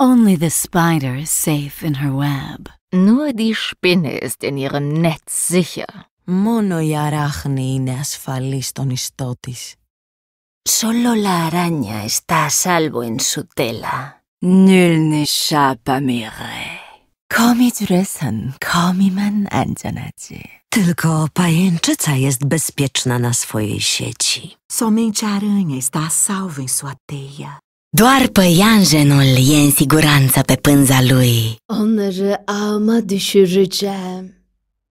Only the spider is safe in her web. Nur die Spinne ist in ihrem Netz sicher. Μόνο η αράχνη είναι ασφαλή στον ιστό της. Solo la araña está a salvo en su tela. Nul n'échappe à mes raies. 거미줄에선 거미만 안전하지. Tylko pajęczyca jest bezpieczna na swojej sieci. Somente a aranha está a salvo em sua teia. Doar păianjenul e în siguranță pe pânza lui. Onları ağıma düşüreceğim.